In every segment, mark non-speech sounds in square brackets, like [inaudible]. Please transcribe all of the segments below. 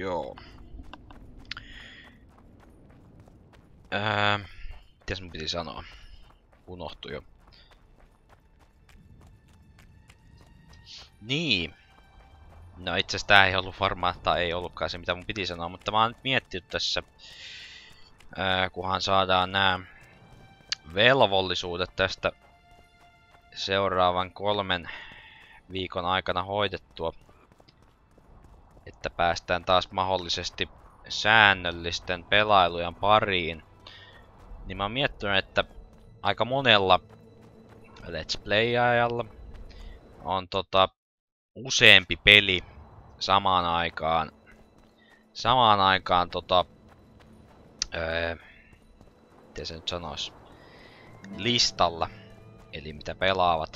Joo. Öö, mitäs mun piti sanoa? Unohtui jo. Niin. No itse asiassa tää ei ollut varmaan, tai ei ollutkaan se mitä mun piti sanoa, mutta mä oon nyt miettinyt tässä, ää, kunhan saadaan nämä velvollisuudet tästä seuraavan kolmen viikon aikana hoidettua, että päästään taas mahdollisesti säännöllisten pelailujen pariin, niin mä oon miettinyt, että aika monella Let's Play-ajalla on tota useampi peli samaan aikaan samaan aikaan tota öö, miten se nyt sanois listalla eli mitä pelaavat.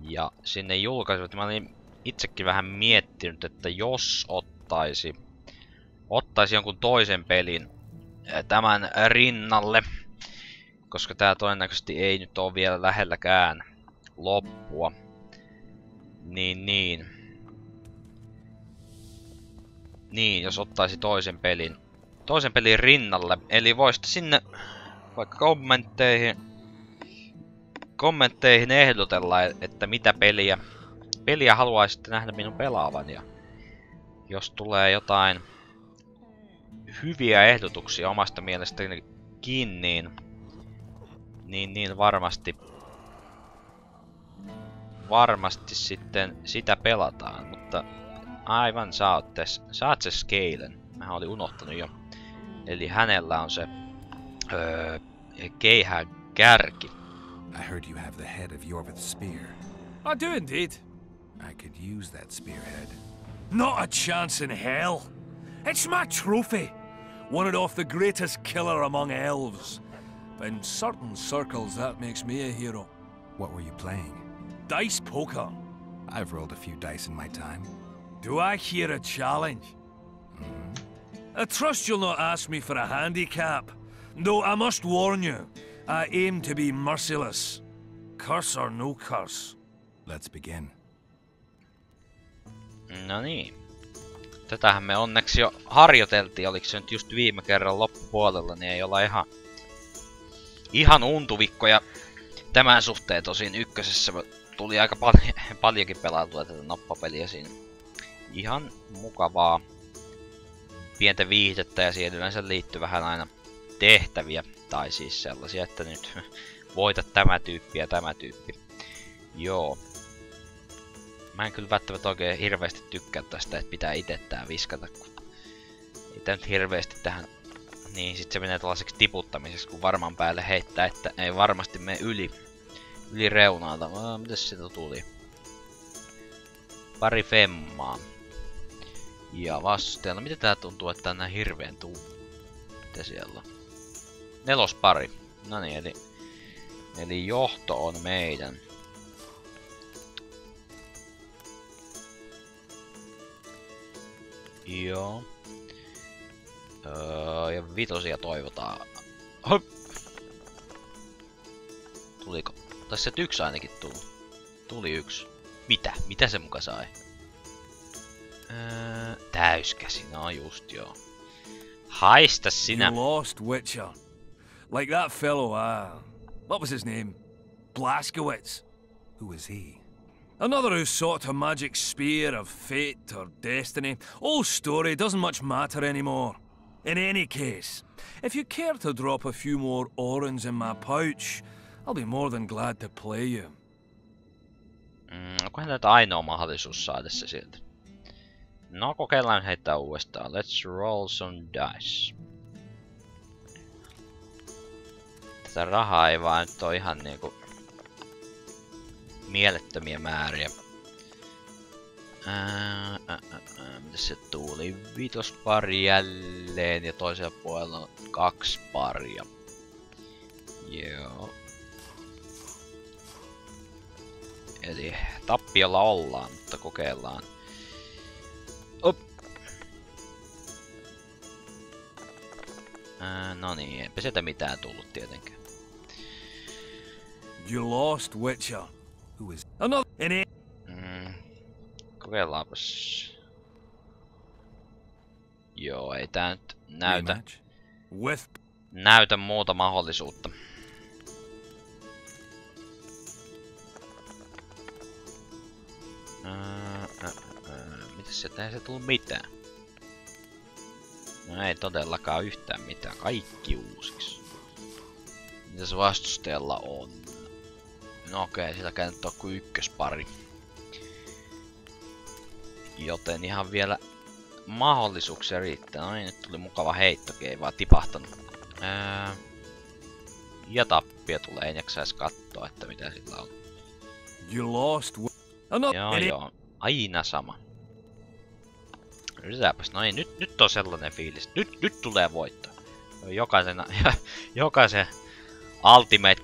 Ja sinne julkaisivat mä olin itsekin vähän miettinyt että jos ottaisi ottaisi jonkun toisen pelin tämän rinnalle koska tää todennäköisesti ei nyt ole vielä lähelläkään loppua niin, niin. Niin, jos ottaisi toisen pelin. Toisen pelin rinnalle. Eli voisitte sinne vaikka kommentteihin kommentteihin ehdotella, että mitä peliä, peliä haluaisitte nähdä minun pelaavan. Ja jos tulee jotain hyviä ehdotuksia omasta mielestäni niin, niin, niin varmasti varmasti sitten sitä pelataan, mutta aivan saattes, saat se Scalen. Mä olin unohtanut jo. Eli hänellä on se öö, keihä kärki. I heard you have the head of Yorvith's spear. I do indeed. I could use that spearhead. Not a chance in hell. It's my trophy. Won it off the greatest killer among elves. In certain circles, that makes me a hero. What were you playing? Dice poker. I've rolled a few dice in my time. Do I hear a challenge? Mm-hmm. I trust you'll not ask me for a handicap. Though I must warn you, I aim to be merciless. Curse or no curse. Let's begin. No niin. Tätähän me onneksi jo harjoiteltiin, oliko se nyt just viime kerran loppupuolella, niin ei olla ihan, ihan untuvikkoja tämän suhteen tosin ykkösessä tuli aika pal [laughs] paljonkin pelautua tätä nappapeliä siinä. Ihan mukavaa pientä viihdettä ja siihen yleensä liittyy vähän aina tehtäviä. Tai siis sellaisia, että nyt [laughs] voita tämä tyyppi ja tämä tyyppi. Joo. Mä en kyllä välttämättä oikein hirveästi tykkää tästä, että pitää itse tää viskata, kun ei tää nyt hirveästi tähän... Niin, sit se menee tällaiseksi tiputtamiseksi, kun varmaan päälle heittää, että ei varmasti mene yli Yli reunalta. Oh, mitäs siitä tuli? Pari femmaa. Ja vasteella. Miten tää tuntuu, että on näin hirveen tuu? Mitä siellä on? Nelospari. No niin, eli... Eli johto on meidän. Joo. Öö, ja vitosia toivotaan. Hop. Tuliko? Tai se yksi ainakin tuli. Tuli yksi. Mitä? Mitä se muka sai? Öö, täyskäsi, no just joo. Haista sinä. You lost, Witcher. Like that fellow, uh, what was his name? Blaskowitz. Who is he? Another who sought a magic spear of fate or destiny. Old story, doesn't much matter anymore. In any case, if you care to drop a few more orens in my pouch, I'll be more than glad to play you. Mm, onkohan näitä ainoa mahdollisuus saada se sieltä? No, kokeillaan heittää uudestaan. Let's roll some dice. Tätä rahaa ei vaan nyt ihan niinku... Mielettömiä määriä. Ää, ää, ää, mitä se tuli? Vitospari jälleen ja toisella puolella on kaksi paria. Joo. Eli tappiolla ollaan, mutta kokeillaan. Op. Ää, no niin, eipä sieltä mitään tullut tietenkään. You lost, Witcher. Who is another? In it. Mm, kokeillaanpas. Joo, ei tää nyt näytä? With näytä muuta mahdollisuutta. Ää, ää, ää, Mitäs sieltä ei se tullut mitään? No ei todellakaan yhtään mitään. Kaikki uusiksi. Mitäs vastustajalla on? No okei, silläkään nyt on kuin ykköspari. Joten ihan vielä mahdollisuuksia riittää. No niin, nyt tuli mukava heittokin, ei vaan tipahtanut. Ää, ja tappia tulee, en jaksa edes katsoa, että mitä sillä on. you lost. With Another. Joo, joo. Aina sama. Yritäpäs, no ei, nyt, nyt on sellainen fiilis. Nyt, nyt tulee voitto. [laughs] Jokaisen, jokaisen Ultimate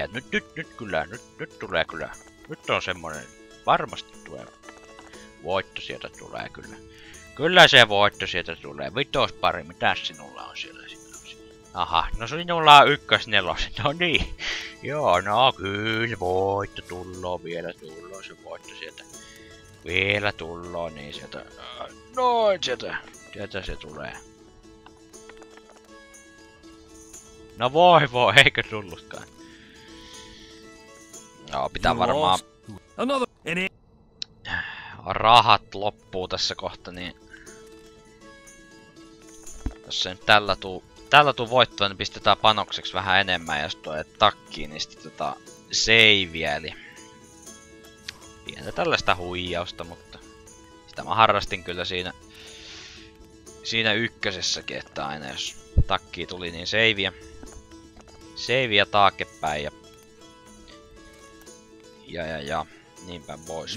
ja nyt, nyt, nyt kyllä, nyt, nyt tulee kyllä. Nyt on semmonen, varmasti tulee. Voitto sieltä tulee kyllä. Kyllä se voitto sieltä tulee. Vitospari, mitä sinulla on siellä? Aha, no sinulla on ykkös nelos. No niin. Joo, no kyllä voitto tulloo vielä, tulloo se voitto sieltä. Vielä tulloo, niin sieltä, äh, noin sieltä, sieltä se tulee. No voi voi, eikö tullutkaan? Joo, pitää you varmaan rahat loppuu tässä kohta, niin... Jos se nyt tällä tuu, tällä tuu voittoa, niin pistetään panokseksi vähän enemmän, ja jos tulee takkiin, niin sitten tota savea, eli... Pientä tällaista huijausta, mutta... Sitä mä harrastin kyllä siinä... Siinä ykkösessäkin, että aina jos takki tuli, niin savea. Savea taaksepäin ja... Ja ja ja, niin päin pois.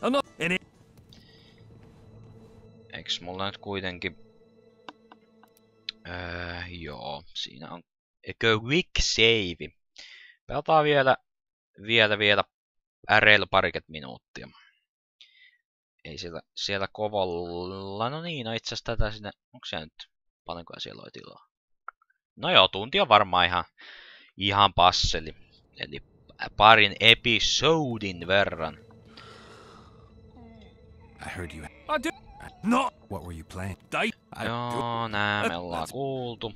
Another. Any. Eiks mulla nyt kuitenkin... Öö, joo, siinä on... Eikö quick save? Pelataan vielä, vielä, vielä reilu parikymmentä minuuttia. Ei siellä, siellä kovalla... No niin, no itse asiassa tätä sinne... Onko se nyt... Paljonko siellä oli tilaa? No joo, tunti on varmaan ihan, ihan passeli. Eli parin episodin verran. I heard you. I do. No. What were you playing? Die. I Joo, nää me ollaan kuultu.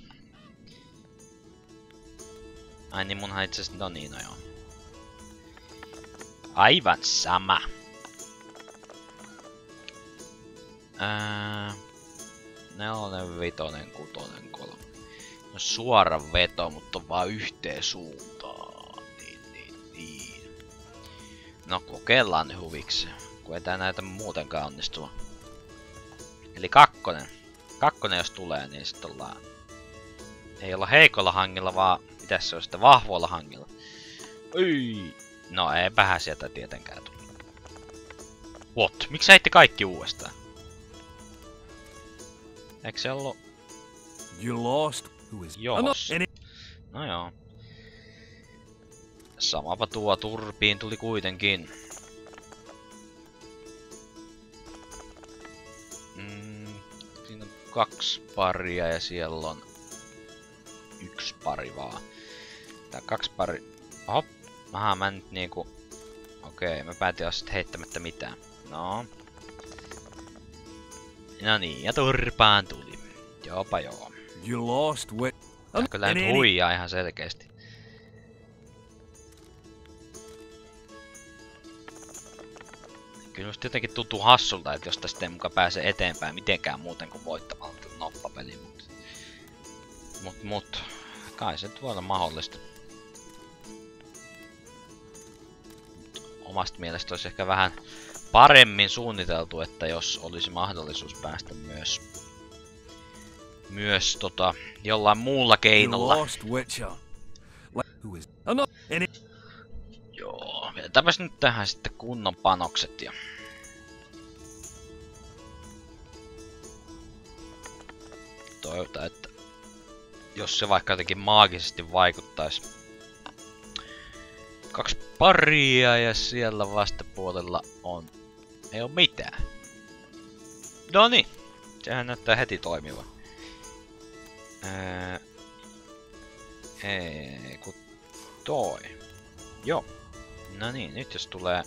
Ai niin munhan itse asiassa, no niin, no joo. Aivan sama. Ää, nelonen, vitonen, kutonen, kolme. Suora veto, mutta on vaan yhteen suuntaan. Niin, niin, niin. No kokeillaan ne huviksi, kun ei tää näitä muutenkaan onnistua. Eli kakkonen. Kakkonen jos tulee, niin sitten ollaan... Ei olla heikolla hangilla, vaan mitäs se on sitten vahvoilla hangilla. Ei. No eipähän sieltä tietenkään tule. What? Miksi sä heitti kaikki uudestaan? Eikö se ollut You lost. Who is jos? Another. Any. No joo. Samapa tuo turpiin tuli kuitenkin. Mm, siinä on kaksi paria ja siellä on yksi pari vaan. Tää kaksi pari... Oho, aha mä nyt niinku... Okei, mä päätin olla sit heittämättä mitään. No. No niin, ja turpaan tuli. Joopa joo. You lost. With. Tää kyllä nyt Any- huijaa ihan selkeästi. Kyllä musta jotenkin tuntuu hassulta, että jos tästä ei muka pääse eteenpäin mitenkään muuten kuin voittamalla tätä noppapeliä, mutta... Mut, mut, kai se voi olla mahdollista. Mut omasta mielestä olisi ehkä vähän paremmin suunniteltu, että jos olisi mahdollisuus päästä myös myös tota, jollain muulla keinolla. Joo, vedetäänpäs nyt tähän sitten kunnon panokset ja... Toivotaan, että jos se vaikka jotenkin maagisesti vaikuttaisi. Kaksi paria ja siellä vastapuolella on... Ei oo mitään. No niin, sehän näyttää heti toimivan. Ää... Ei, toi. Joo. No niin, nyt jos tulee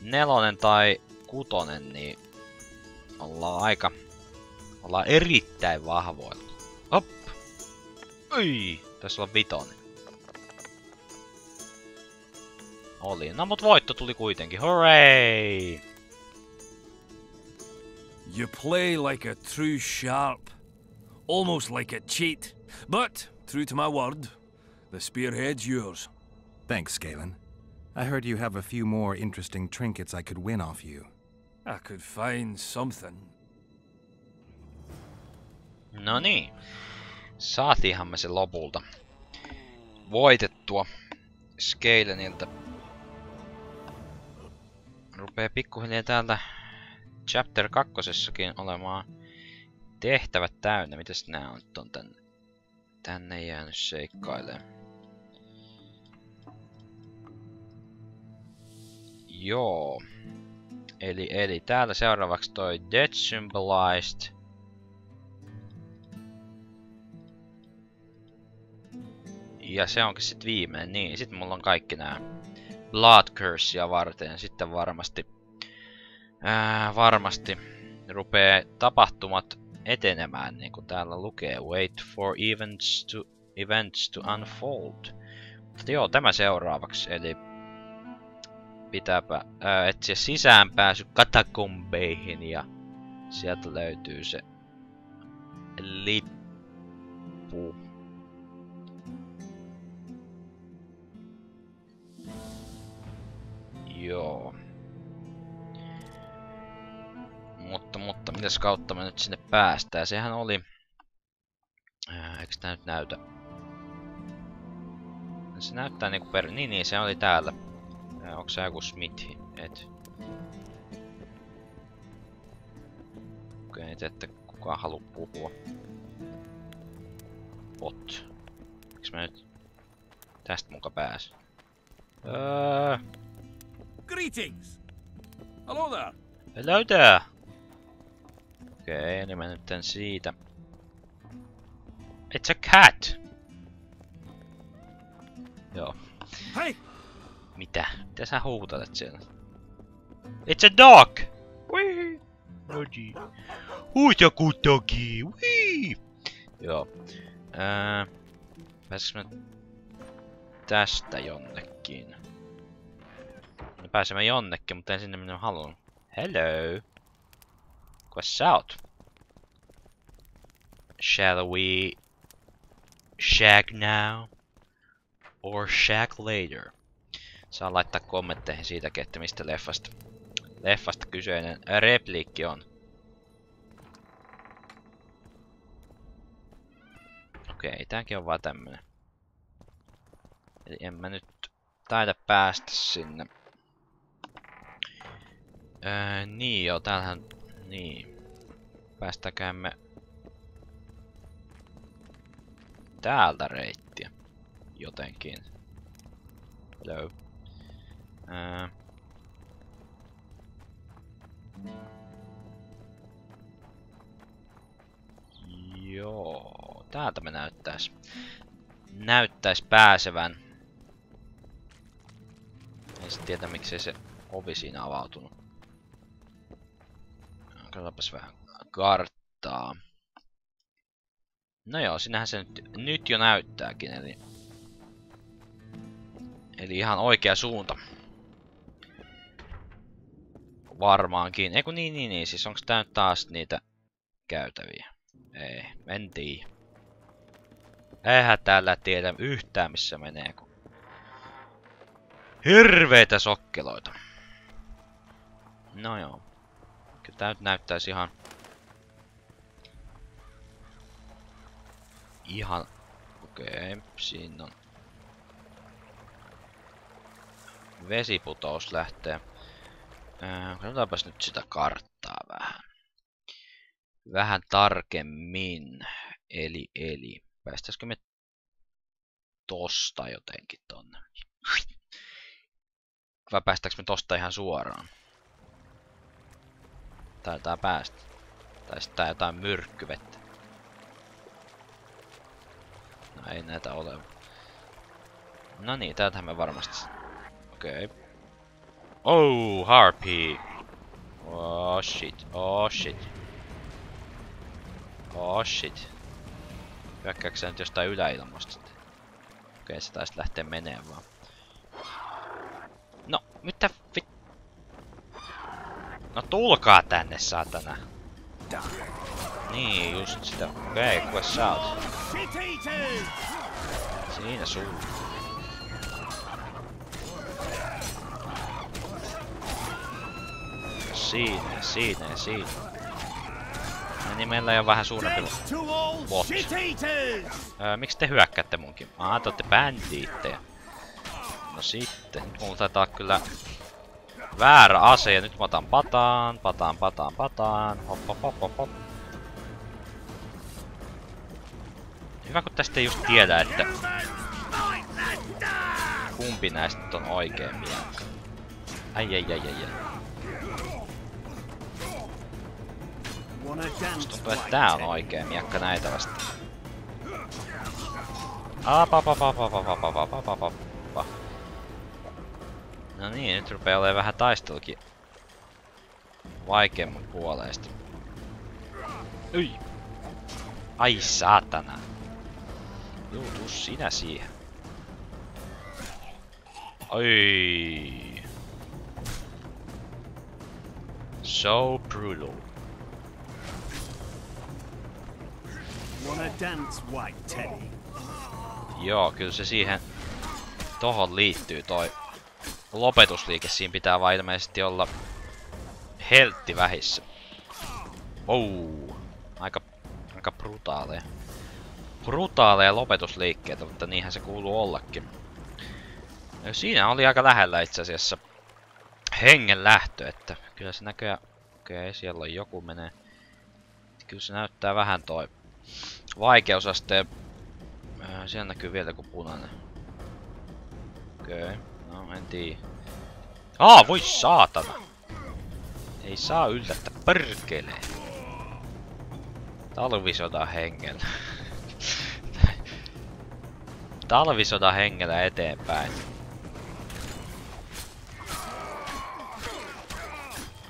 nelonen tai kutonen, niin ollaan aika, Ollaan erittäin vahvoilla. Hop! Ui! Tässä on vitonen. Oli. No mut voitto tuli kuitenkin. Hooray! You play like a true sharp. Almost like a cheat. But, true to my word, the spearhead's yours. Thanks, Galen. I heard you have a few more interesting trinkets I could win off you. I could find something. No niin. Saatiinhan me se lopulta voitettua Scalenilta. Rupee pikkuhiljaa täältä chapter kakkosessakin olemaan tehtävät täynnä. Mitäs nää on on tänne, tänne jäänyt seikkailemaan? Joo. Eli, eli täällä seuraavaksi toi Dead Symbolized. Ja se onkin sit viimeinen. Niin, sit mulla on kaikki nää Blood Cursea varten. Sitten varmasti... Ää, varmasti rupee tapahtumat etenemään, niin kuin täällä lukee. Wait for events to, events to unfold. Mutta joo, tämä seuraavaksi. Eli pitääpä ää, etsiä sisäänpääsy katakombeihin ja sieltä löytyy se lippu. Joo. Mutta, mutta mitäs kautta me nyt sinne päästään? Sehän oli... Ää, eikö tää nyt näytä? Se näyttää niinku per... Niin, niin, se oli täällä. Ää, onks se joku Smithi? Et. Okei, okay, että kukaan halua puhua. Bot. Miks mä nyt tästä muka pääs? Öö... Greetings! Hello there! Hello there! Okei, okay, niin mä nyt siitä. It's a cat! Joo. Hey! Mitä? Mitä sä huutelet siellä? It's a dog! Wee! Dogi. Who's a good doggy? Wee! Joo. Ää... Pääsiks mä tästä jonnekin? No pääsemme jonnekin, mutta en sinne minä halunnut. Hello! What's out? Shall we shag now? Or shag later? Saa laittaa kommentteihin siitäkin, että mistä leffasta, leffasta kyseinen repliikki on. Okei, tääkin on vaan tämmönen. Eli en mä nyt taida päästä sinne. Öö, niin joo, täällähän... Niin. Päästäkäämme... Täältä reittiä. Jotenkin. Hello. Öö. Joo, täältä me näyttäis, näyttäis pääsevän. En tiedä miksei se ovi siinä avautunut. Katsotaanpas vähän karttaa. No joo, sinähän se nyt, nyt jo näyttääkin, eli... Eli ihan oikea suunta. Varmaankin. Eiku niin, niin, niin. Siis onks tää nyt taas niitä käytäviä? Ei, en tiedä. Eihän täällä tiedä yhtään missä menee, kun... Hirveitä sokkeloita. No joo. Kyllä tää nyt näyttäisi ihan... Ihan... Okei, okay, siinä on... Vesiputous lähtee. Äh, katsotaanpas nyt sitä karttaa vähän. Vähän tarkemmin. Eli, eli. Päästäisikö me tosta jotenkin tonne? Vai päästäänkö me tosta ihan suoraan? Taitaa päästä. Tai sitten jotain myrkkyvettä. No ei näitä ole. No niin, täältähän me varmasti... Okei. Okay. Oh, harpy! Oh shit, oh shit. Oh shit. Hyökkääkö nyt jostain yläilmasta? Okei, se taisi lähteä menee vaan. No, mitä vit... No tulkaa tänne, saatana. Niin, just sitä. Okei, okay, kuka sä oot? Siinä sun. Siinä, siinä, siinä. No niin, meillä on vähän suurempi bot. Öö, miksi te hyökkäätte munkin? Ah, te ootte bändiittejä. No sitten, nyt mulla taitaa kyllä väärä ase ja nyt mä otan pataan, pataan, pataan, pataan. Hop, hop, hop, hop. Hyvä kun tästä ei just tiedä, että kumpi näistä on oikein miekka. Ai ai ai ai ai. Musta tuntuu, että tää on oikein miekka näitä vastaan. No niin, nyt rupeaa olemaan vähän taistelukin vaikeamman puoleista. Ui! Ai saatana! Juu, sinä siihen. Oi. So brutal. Wanna dance, white teddy? Joo, kyllä se siihen tohon liittyy toi lopetusliike. Siinä pitää vaan ilmeisesti olla heltti vähissä. Oh, aika, aika brutaaleja. Brutaaleja lopetusliikkeitä, mutta niinhän se kuuluu ollakin. Ja siinä oli aika lähellä itse asiassa hengen lähtö, että kyllä se näköjään... Okei, okay, siellä on joku menee. Kyllä se näyttää vähän toi vaikeusasteen... Siellä näkyy vielä joku punainen. Okei, okay. No en tiedä. Aa, voi saatana! Ei saa yllättä perkelee. Talvisodan hengellä. [laughs] Talvisodan hengellä eteenpäin.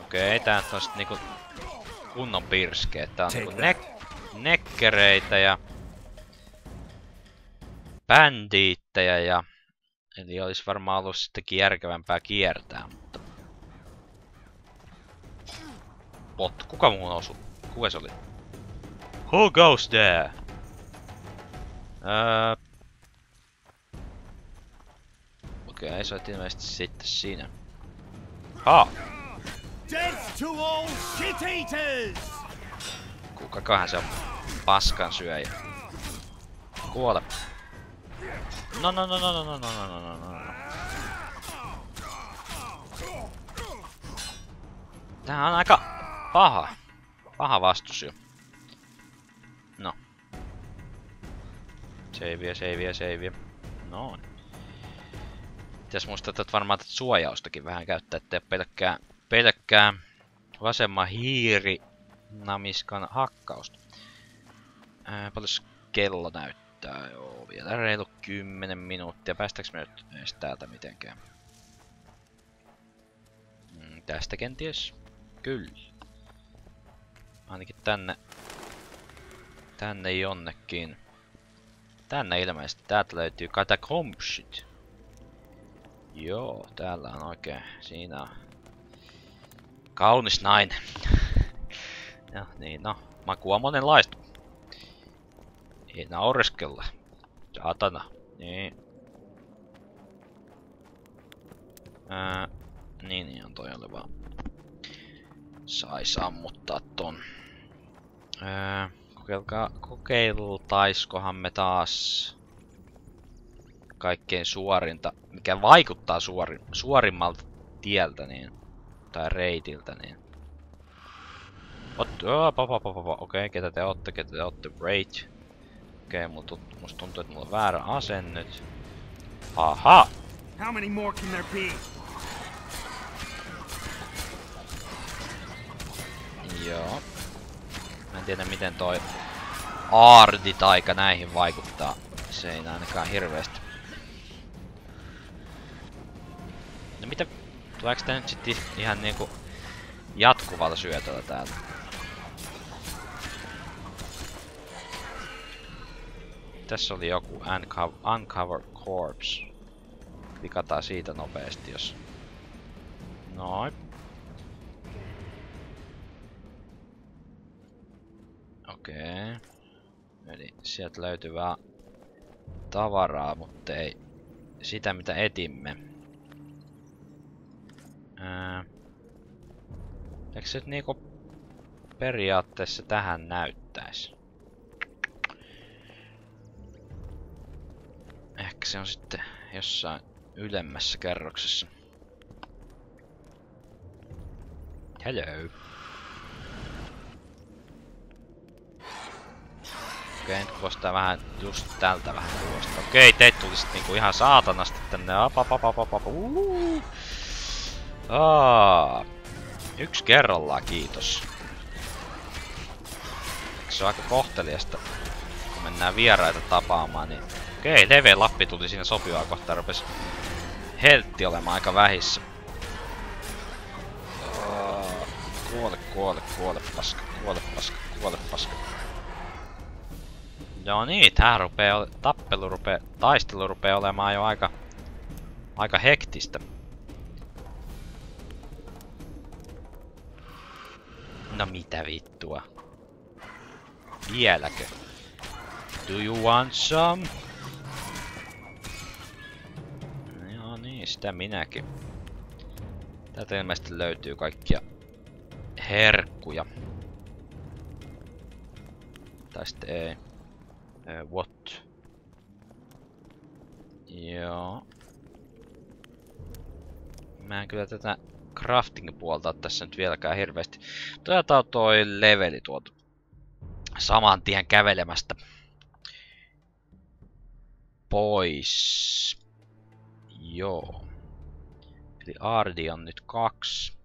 Okei, okay, tää on sit niinku kunnon pirskeet. Tää on niinku nek nekkereitä ja bändiittejä ja eli olisi varmaan ollut sittenkin järkevämpää kiertää, mutta Bot, kuka muun osu? Kuka se oli? Who goes there? Öö... Okei, okay, se on ilmeisesti sitten siinä. Ha! Death to all shit eaters! Kukakohan se on paskan syöjä? Kuole. No no no no no no no no no no no. Tää on aika paha. Paha vastus jo. No. Seiviä, seiviä, seiviä. Noin. Pitäis muistaa, että varmaan tätä suojaustakin vähän käyttää, ettei pelkkää, pelkkää vasemman hiiri namiskan hakkausta. Ää, paljon kello näyttää? Joo, vielä reilu 10 minuuttia. Päästäänkö me nyt edes täältä mitenkään? Mm, tästä kenties? Kyllä. Ainakin tänne. Tänne jonnekin. Tänne ilmeisesti. Täältä löytyy Catacombsit. Joo, täällä on oikein. Siinä on kaunis nainen. [laughs] Ja niin, no. Makua monenlaista. Ei naureskella. Saatana. Niin. Ää, niin, niin on toi oli vaan. Sai sammuttaa ton. Ää, kokeilkaa, kokeiltaiskohan me taas kaikkein suorinta, mikä vaikuttaa suori, suorimmalta tieltä niin, tai reitiltä, niin What? Oh, Okei, okay, ketä te ootte, ketä te ootte? Rage. Okei, okay, musta tuntuu, että mulla on väärä ase nyt. Aha! How many more can there be? Joo. Mä en tiedä miten toi aardi-taika näihin vaikuttaa. Se ei ainakaan hirveesti. No mitä? Tuleeko tää nyt sitten ihan niinku jatkuvalla syötöllä täältä? Tässä oli joku uncover, uncover corpse. Klikataan siitä nopeasti, jos... Noin. Okei. Okay. Eli sieltä löytyy vähän tavaraa, mutta ei sitä mitä etimme. Ää... Eikö se niinku periaatteessa tähän näyttäisi? Se on sitten jossain ylemmässä kerroksessa. Hello. Okei, nyt kuulostaa vähän just tältä vähän kuulostaa. Okei, teet tuli sit niinku ihan saatanasti tänne. Yksi kerrallaan, kiitos. Se on aika kohteliasta, kun mennään vieraita tapaamaan, niin... Okei, level-lappi tuli siinä sopivaa kohtaa, rupes heltti olemaan aika vähissä. Kuole, kuole, kuole, paska, kuole, paska, kuole, paska. Joo niin, tää rupee, tappelu rupee, taistelu rupee olemaan jo aika, aika hektistä. No mitä vittua? Vieläkö? Do you want some? Niin, sitä minäkin. Täältä ilmeisesti löytyy kaikkia herkkuja. Tai sitten ei. Uh, what? Joo. Mä en kyllä tätä crafting-puolta tässä nyt vieläkään hirveästi. On toi leveli tuolta saman tien kävelemästä pois. Joo. Eli Ardi on nyt kaksi.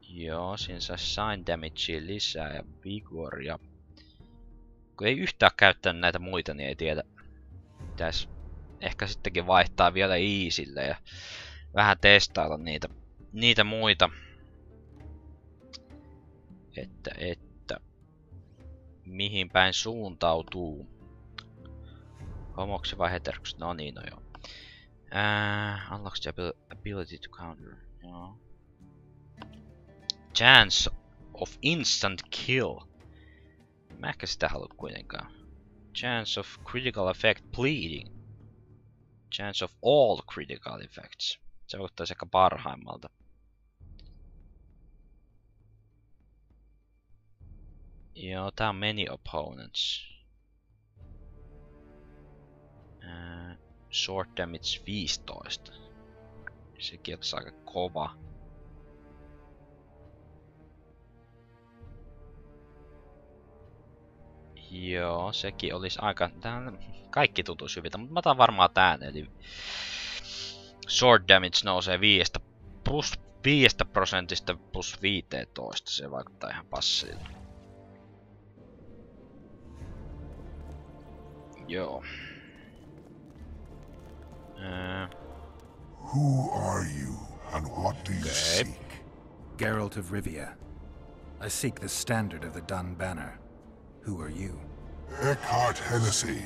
Joo, siinä saa sign damagea lisää ja vigoria. Kun ei yhtään käyttänyt näitä muita, niin ei tiedä. Pitäis ehkä sittenkin vaihtaa vielä Easille ja vähän testailla niitä, niitä muita. Että, että mihin päin suuntautuu. Homoksi vai heteroksi? No niin, no joo. Uh, unlocks the ability to counter. Joo. Chance of instant kill. Mä ehkä sitä haluat kuitenkaan. Chance of critical effect bleeding. Chance of all critical effects. Se vaikuttaa ehkä parhaimmalta. Joo, tää on many opponents. Short damage 15. Sekin on aika kova. Joo, sekin olisi aika... Tää kaikki tutuisi hyviltä, mutta mä otan varmaan tän, eli... Sword damage nousee 5 plus 5 prosentista plus 15, se vaikuttaa ihan passilta. Joo. Ää... Who are you and what do you Okay. seek? Geralt of Rivia. I seek the standard of the Dun Banner. Who are you? Eckhart Hennessy,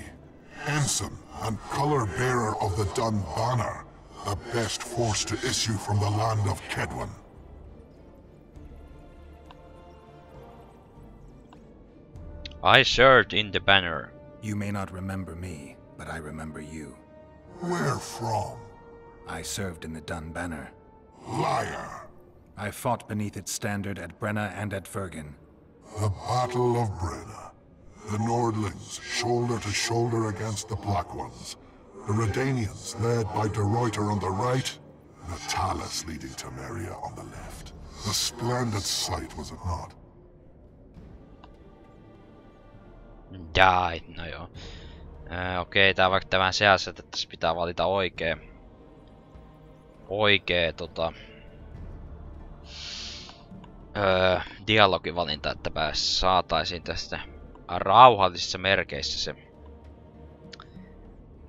ensign and color bearer of the Dun Banner, the best force to issue from the land of Kedwin. I served in the banner. You may not remember me, but I remember you. Where from? I served in the Dun Banner. Liar. I fought beneath its standard at Brenna and at Fergen. The Battle of Brenna. The Nordlings, shoulder to shoulder against the Black Ones. The Redanians, led by De Ruyter on the right. The Talus leading to Meria on the left. A splendid sight, was it not? Die, no okei, tää vaikka tämän seassa, että tässä pitää valita oikee... Oikee tota... Öö, dialogivalinta, että pääs saataisiin tästä rauhallisissa merkeissä se...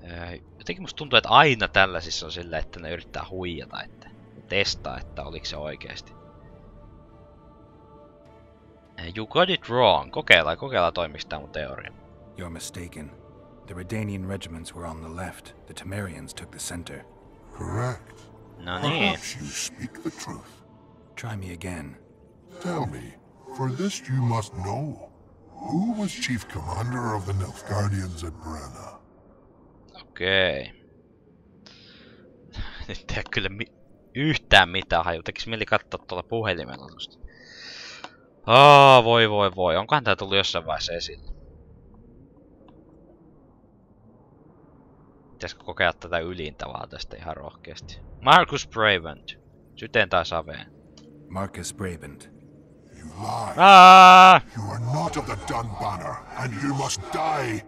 Öö, jotenkin musta tuntuu, että aina tällaisissa on silleen, että ne yrittää huijata, että testaa, että oliko se oikeesti. You got it wrong. Kokeillaan, kokeillaan toimiks tää mun teoria. You're mistaken. The Redanian regiments were on the left. The Temerians took the center. Correct. No niin. Perhaps you speak the truth. Try me again. Tell me, for this you must know. Who was chief commander of the Nilfgaardians at Brenna? Okei. [laughs] Nyt ei kyllä mi- yhtään mitään haju. Tekis mieli katsoa tuolla puhelimella tosta. Aa, voi voi voi. Onkohan tää tullut jossain vaiheessa esille? Pitäisikö kokea tätä ylintä vaan tästä ihan rohkeasti? Marcus Bravent. Syteen tai saveen. Marcus Brabant. You lie. Aa! You are not of the Dun Banner, and you must die.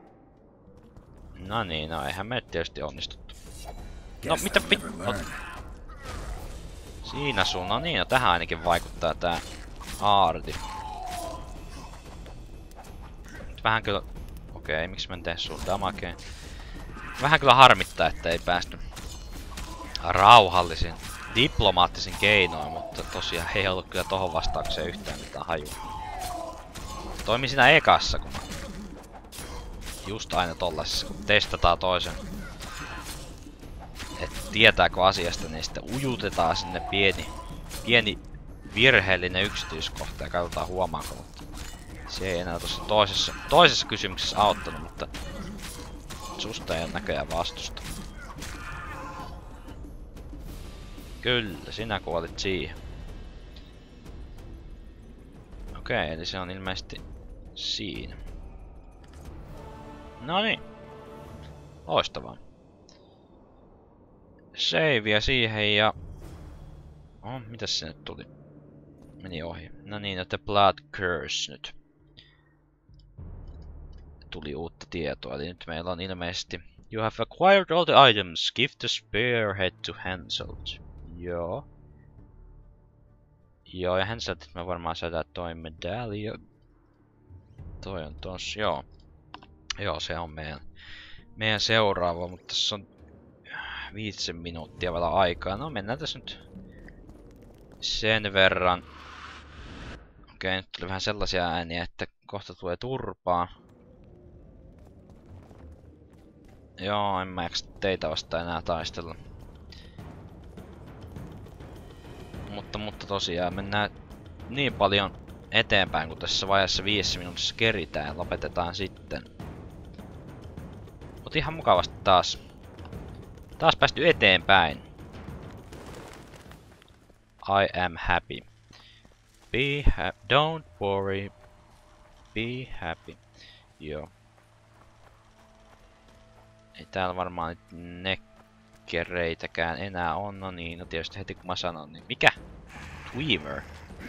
No niin, no eihän me tietysti onnistuttu. No mitä pit... No, siinä sun, no niin, no tähän ainakin vaikuttaa tää aarti. Nyt vähän kyllä... Okei, miksi mä en tee sun damakeen? Vähän kyllä harmittaa, että ei päästy rauhallisin, diplomaattisin keinoin, mutta tosiaan ei ollut kyllä tohon vastaukseen yhtään mitään hajua. Toimi siinä ekassa, kun. Just aina tollasessa, kun testataan toisen että tietääkö asiasta, niin sitten ujutetaan sinne pieni, pieni virheellinen yksityiskohta ja katsotaan huomaako, mutta se ei enää tuossa toisessa, toisessa kysymyksessä auttanut, mutta susta ei näköjään vastusta. Kyllä, sinä kuolit siihen. Okei, eli se on ilmeisesti siinä. No niin. Loistavaa savea siihen ja... Oh, mitäs se nyt tuli? Meni ohi. No niin, The Blood Curse nyt. Tuli uutta tietoa, eli nyt meillä on ilmeisesti... You have acquired all the items. Give the spearhead to Hansel. Joo. Joo, ja Hanseltit me varmaan saadaan toi medalja. Toi on tossa, joo. Joo, se on meidän, meidän seuraava, mutta tässä on viitisen minuuttia vielä aikaa. No mennään tässä nyt sen verran. Okei, nyt tuli vähän sellaisia ääniä, että kohta tulee turpaa. Joo, en mä teitä vastaan enää taistella. Mutta, mutta tosiaan mennään niin paljon eteenpäin, kun tässä vaiheessa viidessä minuutissa keritään ja lopetetaan sitten. Mutta ihan mukavasti taas Taas päästy eteenpäin. I am happy. Be happy. Don't worry. Be happy. Joo. Ei täällä varmaan nyt nekkereitäkään enää on. No niin, no tietysti heti kun mä sanon, niin mikä? Weaver.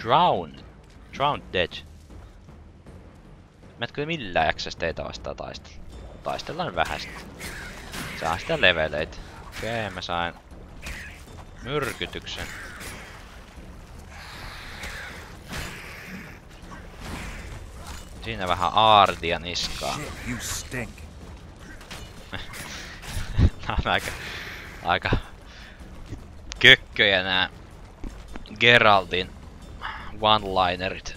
Drown. Drown dead. Mä et kyllä millään jaksa teitä vastaan taistella. Taistellaan vähän sitten. Saa sitä leveleitä. Okei, mä sain myrkytyksen. Siinä vähän aartia niskaa. Shit, you stink. On aika, aika kökköjä nää Geraldin one-linerit.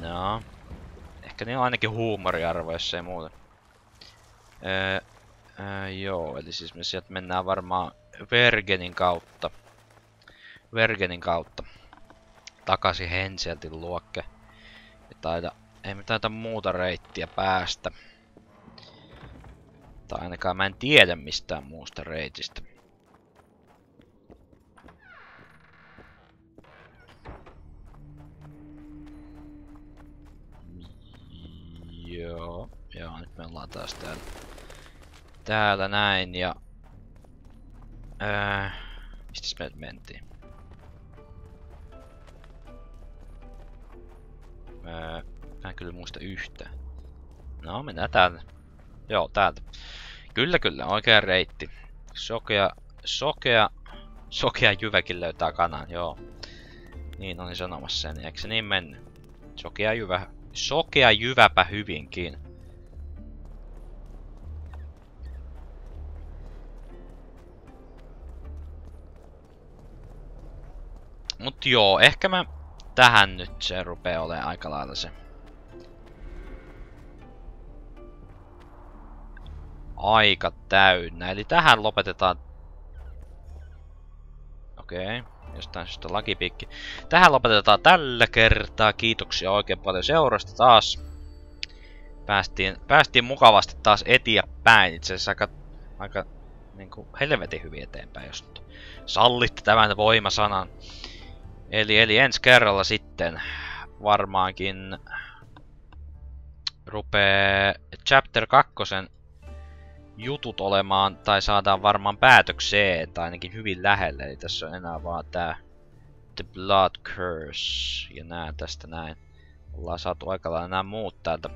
No. Ehkä ne on ainakin huumoriarvo, jos ei muuta. Öö, öö, joo, eli siis me sieltä mennään varmaan Vergenin kautta. Vergenin kautta. Takaisin Henseltin luokke. Ei taida, ei me taida muuta reittiä päästä. Tai ainakaan mä en tiedä mistään muusta reitistä. Joo, joo, nyt me ollaan taas täällä. Täällä näin ja... Öö, mistäs me nyt mentiin? Öö, mä en kyllä muista yhtään. No, mennään täältä. Joo, täältä. Kyllä, kyllä, oikea reitti. Sokea, sokea, sokea jyväkin löytää kanan, joo. Niin olin sanomassa sen, eikö se niin mennyt? Sokea jyvä, sokea jyväpä hyvinkin. Mut joo, ehkä mä tähän nyt se rupeaa olemaan aika lailla se. Aika täynnä. Eli tähän lopetetaan... Okei. Okay. Jostain syystä lakipiikki. Tähän lopetetaan tällä kertaa. Kiitoksia oikein paljon seurasta taas. Päästiin, päästiin mukavasti taas eteenpäin. Itse asiassa aika, aika niin kuin helvetin hyvin eteenpäin, jos sallitte tämän voimasanan. Eli, eli ensi kerralla sitten varmaankin rupee chapter 2 jutut olemaan, tai saadaan varmaan päätökseen, tai ainakin hyvin lähelle. Eli tässä on enää vaan tää The Blood Curse, ja nää tästä näin. Ollaan saatu aika lailla nämä muut täältä,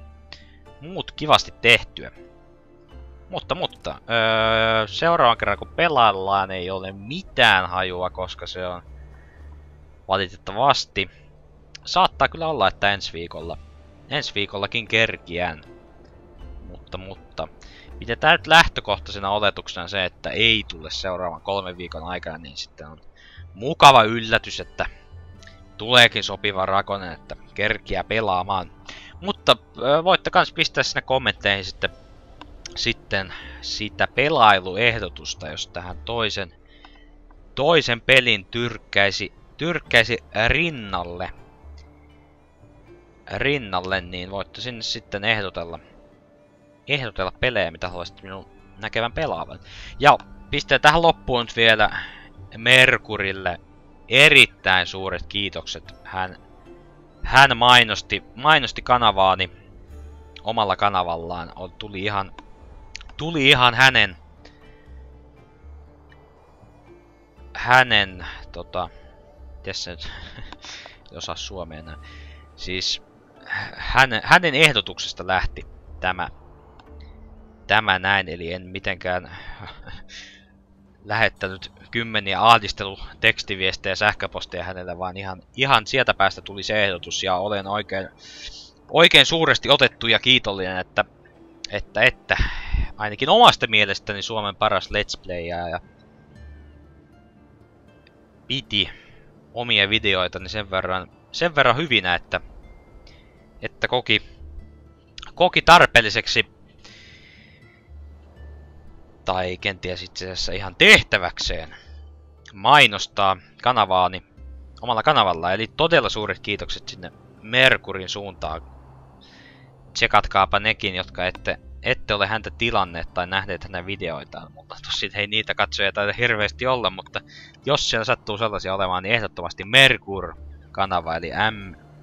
muut kivasti tehtyä. Mutta, mutta, öö, seuraavan kerran kun pelaillaan ei ole mitään hajua, koska se on valitettavasti. Saattaa kyllä olla, että ensi viikolla, ensi viikollakin kerkiän. Mutta, mutta, pidetään nyt lähtökohtaisena oletuksena se, että ei tule seuraavan kolmen viikon aikana, niin sitten on mukava yllätys, että tuleekin sopiva rakonen, että kerkiä pelaamaan. Mutta voitte kans pistää sinne kommentteihin sitten sitten sitä pelailuehdotusta, jos tähän toisen, toisen pelin tyrkkäisi, tyrkkäisi rinnalle, rinnalle, niin voitte sinne sitten ehdotella, ehdotella pelejä, mitä haluaisit minun näkevän pelaavan. Ja pistää tähän loppuun vielä Merkurille erittäin suuret kiitokset. Hän, hän mainosti, mainosti kanavaani omalla kanavallaan. Tuli ihan tuli ihan hänen hänen tota tässä nyt [laughs] osaa suomea enää. Siis hänen, hänen ehdotuksesta lähti tämä tämä näin, eli en mitenkään [laughs] lähettänyt kymmeniä tekstiviestejä ja sähköposteja hänelle, vaan ihan, ihan sieltä päästä tuli se ehdotus ja olen oikein, oikein suuresti otettu ja kiitollinen, että, että, että ainakin omasta mielestäni Suomen paras Let's Playä ja piti omia videoitani sen verran, sen verran hyvinä, että, että koki, koki tarpeelliseksi tai kenties itse asiassa ihan tehtäväkseen mainostaa kanavaani omalla kanavalla. Eli todella suuret kiitokset sinne Merkurin suuntaan. Tsekatkaapa nekin, jotka ette ette ole häntä tilanneet tai nähneet hänen videoitaan, mutta tosin ei niitä katsoja taida hirveästi olla, mutta jos siellä sattuu sellaisia olemaan, niin ehdottomasti Merkur-kanava, eli M3RQR.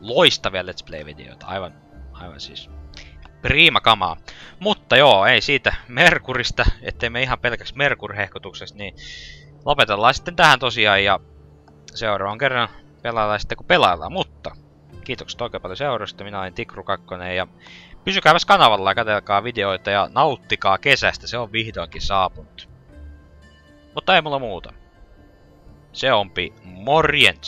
Loistavia Let's Play-videoita, aivan, aivan siis priima kamaa. Mutta joo, ei siitä Merkurista, ettei me ihan pelkäksi Merkur-hehkutuksesta, niin lopetellaan sitten tähän tosiaan ja seuraavan kerran pelaillaan sitten kun pelaillaan, mutta Kiitokset oikein paljon seurasta. Minä olen Tikru2 ja pysykääpäs kanavalla ja katselkaa videoita ja nauttikaa kesästä. Se on vihdoinkin saapunut. Mutta ei mulla muuta. Se onpi morjens!